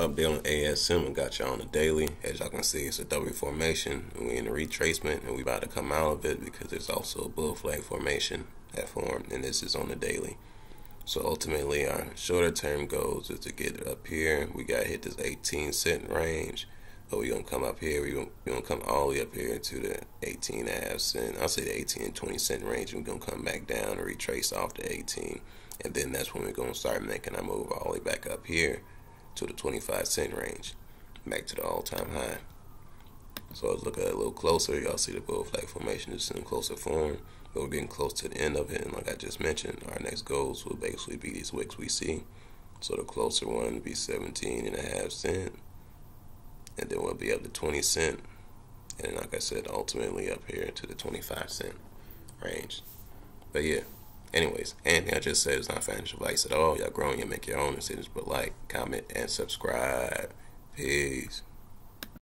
update on ASM and got y'all on the daily. As y'all can see, it's a W formation. We in the retracement and we about to come out of it because there's also a bull flag formation that formed and this is on the daily. So ultimately our shorter term goals is to get it up here. We gotta hit this 18 cent range. But we're gonna come up here, we gonna, we gonna come all the way up here to the 18 and a half cent. I'll say the 18 and 20 cent range. We're gonna come back down and retrace off the 18. And then that's when we're gonna start making our move all the way back up here to the 25 cent range, back to the all-time high. So I was looking at it a little closer. Y'all see the bull flag formation is in closer form, but we're getting close to the end of it. And like I just mentioned, our next goals will basically be these wicks we see. So the closer one would be 17 and a half cent, and then we'll be up to 20 cent, and like I said, ultimately up here to the 25 cent range. But yeah. Anyways, anything I just said is not financial advice at all. Y'all growing, you make your own decisions, but like, comment, and subscribe. Peace.